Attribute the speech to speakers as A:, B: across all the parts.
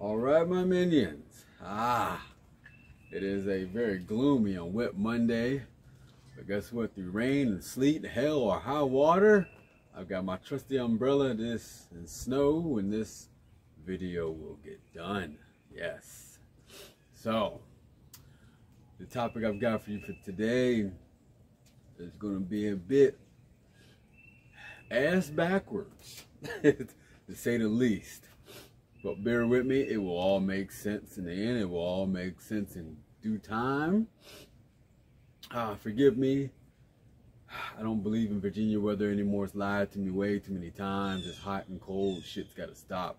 A: All right, my minions. Ah, it is a very gloomy and wet Monday. But guess what? Through rain and sleet, hail, or high water, I've got my trusty umbrella. This and snow, and this video will get done. Yes. So, the topic I've got for you for today is going to be a bit ass backwards, to say the least. But bear with me, it will all make sense in the end. It will all make sense in due time. Ah, forgive me. I don't believe in Virginia weather anymore. It's lied to me way too many times. It's hot and cold. Shit's got to stop.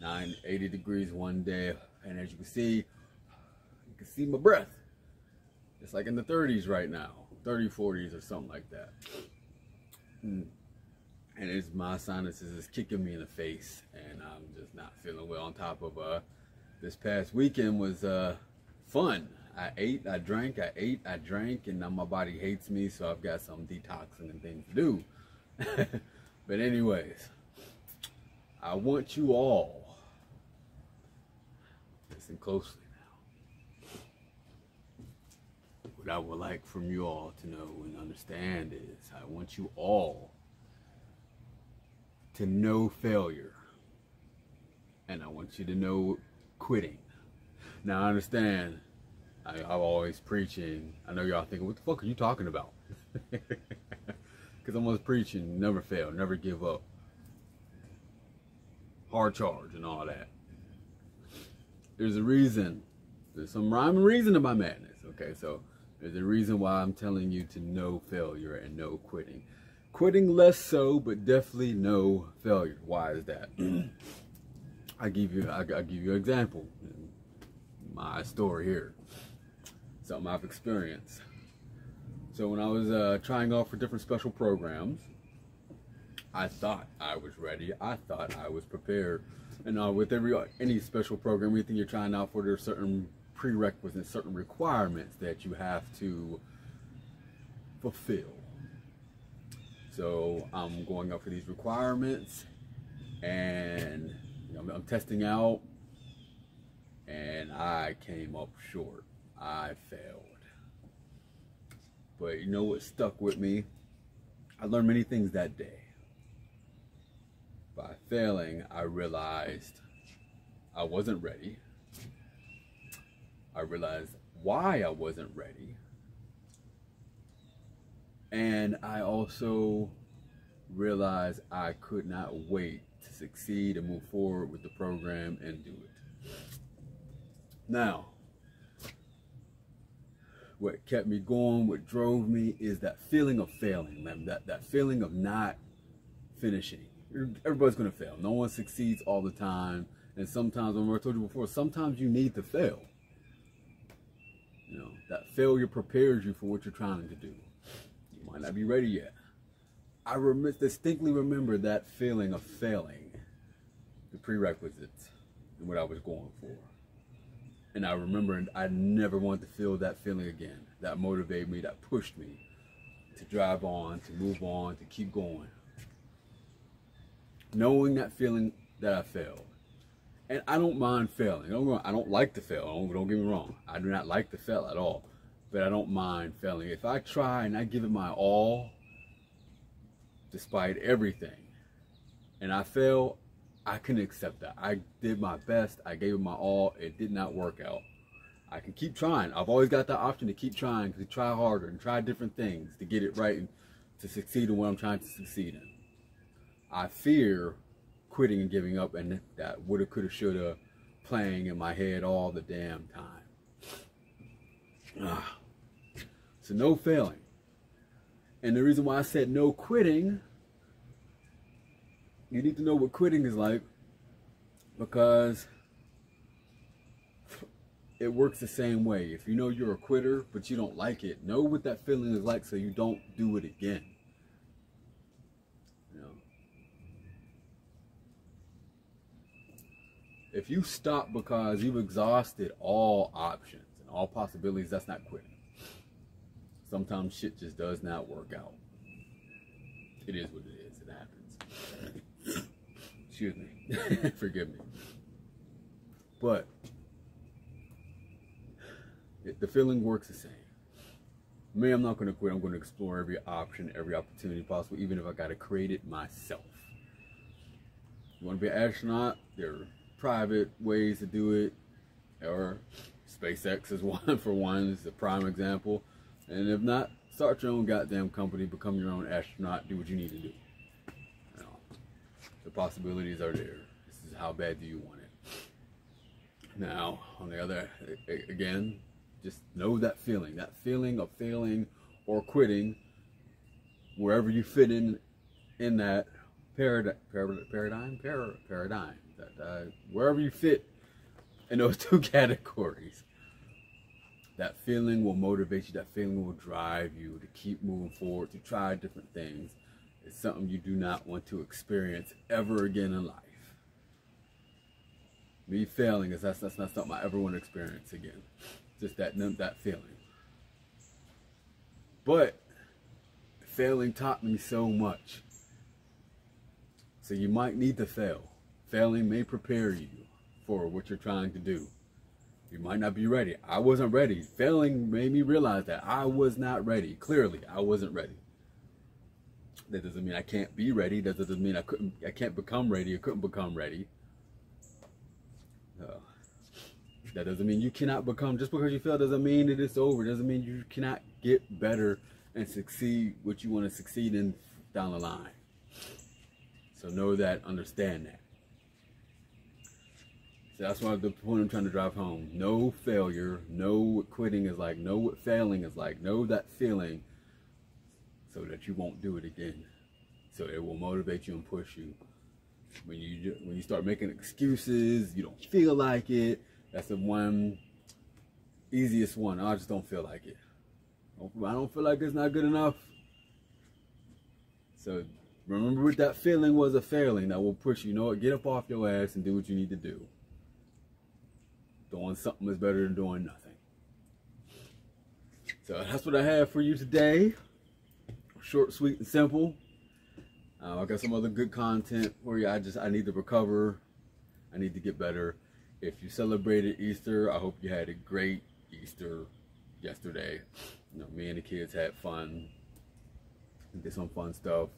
A: 9, 80 degrees one day. And as you can see, you can see my breath. It's like in the 30s right now. 30, 40s or something like that. Mm and it's my sinuses is kicking me in the face. And I'm just not feeling well on top of uh this past weekend was uh fun. I ate I drank I ate I drank and now my body hates me so I've got some detoxing and things to do. But anyways I want you all listen closely now. What I would like from you all to know and understand is I want you all to know failure. And I want you to know quitting. Now I understand I, am always preaching. I know y'all thinking, what the fuck are you talking about? Because I'm always preaching, never fail, never give up. Hard charge and all that. There's a reason. There's some rhyme and reason to my madness. Okay, so there's a reason why I'm telling you to know failure and know quitting. Quitting less so, but definitely no failure. Why is that? I give you I, I give you an example. My story here. Something I've experienced. So when I was uh, trying out for different special programs, I thought I was ready. I thought I was prepared. And uh, with every any special program, anything you're trying out for, there's certain prerequisites, certain requirements that you have to fulfill. So I'm going up for these requirements and you know, I'm testing out and I came up short. I failed. But you know what stuck with me? I learned many things that day. By failing, I realized I wasn't ready. I realized why I wasn't ready. And I also realized I could not wait to succeed and move forward with the program and do it. Now, what kept me going, what drove me is that feeling of failing, man. That, that feeling of not finishing. Everybody's going to fail. No one succeeds all the time. And sometimes, when I told you before, sometimes you need to fail. You know, that failure prepares you for what you're trying to do might not be ready yet. I rem- distinctly remember that feeling of failing, the prerequisites, and what I was going for. And I remember I never wanted to feel that feeling again. That motivated me, that pushed me to drive on, to move on, to keep going. Knowing that feeling that I failed. And I don't mind failing. I don't like to fail. Don't get me wrong. I do not like to fail at all but I don't mind failing. If I try and I give it my all, despite everything, and I fail, I can accept that. I did my best. I gave it my all. It did not work out. I can keep trying. I've always got the option to keep trying, to try harder and try different things to get it right and to succeed in what I'm trying to succeed in. I fear quitting and giving up and that woulda, coulda, shoulda playing in my head all the damn time. Ah. No failing. And the reason why I said know quitting, you need to know what quitting is like because it works the same way. If you know you're a quitter, but you don't like it, know what that feeling is like so you don't do it again. You know? If you stop because you've exhausted all options and all possibilities, that's not quitting. Sometimes shit just does not work out. It is what it is. It happens. Excuse me. Forgive me. But it, the feeling works the same. Me, I'm not going to quit. I'm going to explore every option, every opportunity possible, even if I got to create it myself. You want to be an astronaut? There are private ways to do it, or SpaceX is one for one. It's the prime example. And if not, start your own goddamn company, become your own astronaut, do what you need to do. You know, the possibilities are there. This is how bad do you want it. Now, on the other, again, just know that feeling, that feeling of failing or quitting, wherever you fit in in that paradigm, paradigm, paradigm, that uh, wherever you fit in those two categories, that feeling will motivate you. That feeling will drive you to keep moving forward, to try different things. It's something you do not want to experience ever again in life. Me failing is that's, that's not something I ever want to experience again. Just that that feeling. But failing taught me so much. So you might need to fail. Failing may prepare you for what you're trying to do. You might not be ready. I wasn't ready. Failing made me realize that I was not ready. Clearly, I wasn't ready. That doesn't mean I can't be ready. That doesn't mean I couldn't. I can't become ready. I couldn't become ready. Uh, that doesn't mean you cannot become, just because you fail doesn't mean that it's over. Doesn't mean you cannot get better and succeed what you want to succeed in down the line. So know that, understand that. So that's why the point I'm trying to drive home. Know failure, know what quitting is like, know what failing is like, know that feeling so that you won't do it again. So it will motivate you and push you. When you when you start making excuses, you don't feel like it, that's the one easiest one. I just don't feel like it. I don't feel like it's not good enough. So remember what that feeling was a failing that will push you. You know what? Get up off your ass and do what you need to do. Doing something is better than doing nothing. So that's what I have for you today. Short, sweet, and simple. Uh, I got some other good content for you. I just I need to recover. I need to get better if you celebrated Easter, I hope you had a great Easter yesterday. You know, me and the kids had fun. Did some fun stuff.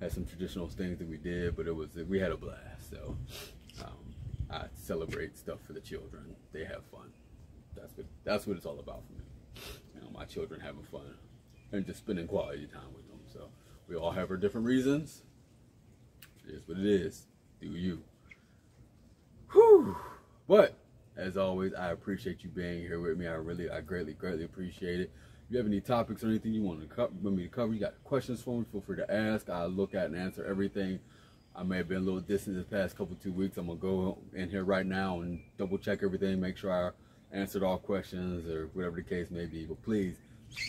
A: Had some traditional things that we did, but it was we had a blast. So celebrate stuff for the children. They have fun. That's what that's what it's all about for me. You know, my children having fun and just spending quality time with them. So we all have our different reasons. It is what it is. Do you. Whew. But as always, I appreciate you being here with me. I really, I greatly, greatly appreciate it. If you have any topics or anything you want to cover, want me to cover, you got questions for me, feel free to ask. I look at and answer everything. I may have been a little distant the past couple two weeks. I'm gonna go in here right now and double check everything, make sure I answered all questions or whatever the case may be. But please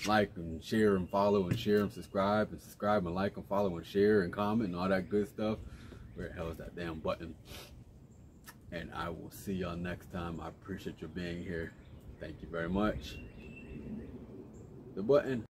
A: like and share and follow and share and subscribe and subscribe and like and follow and share and comment and all that good stuff. Where the hell is that damn button? and I will see y'all next time. I appreciate you being here. Thank you very much. The button.